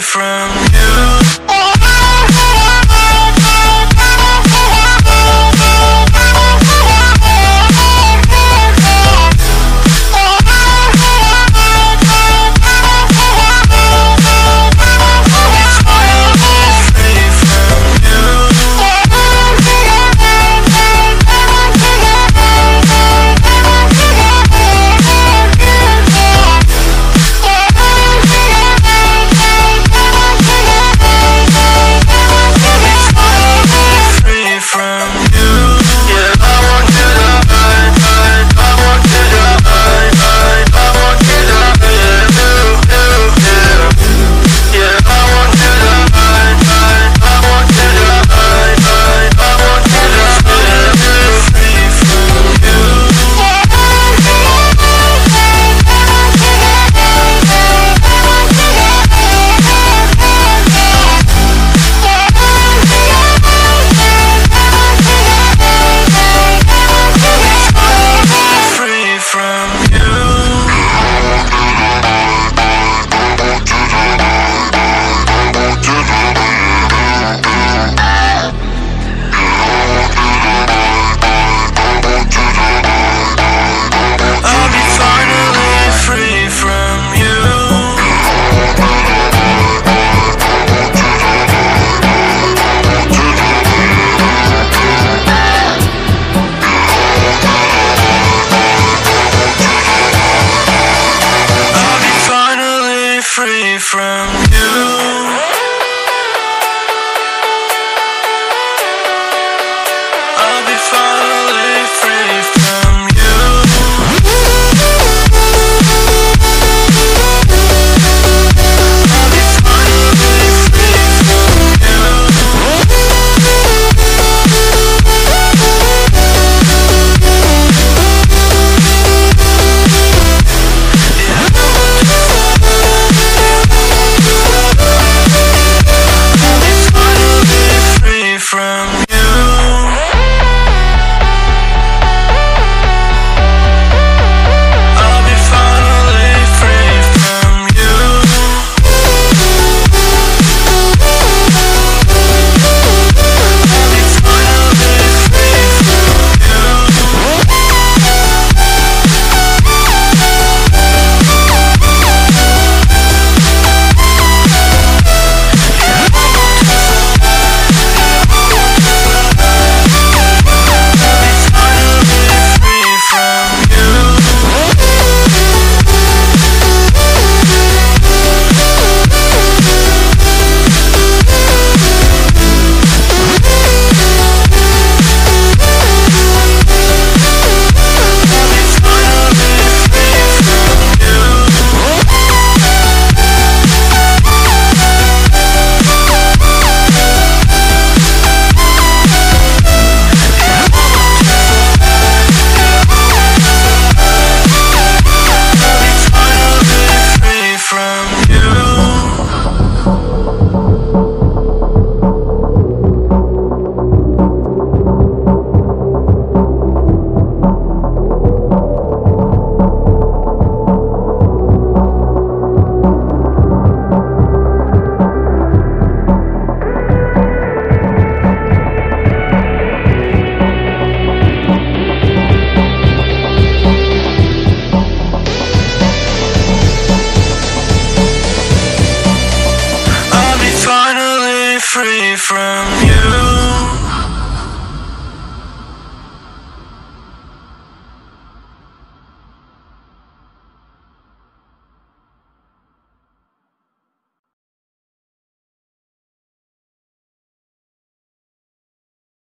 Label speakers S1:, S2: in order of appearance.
S1: from you.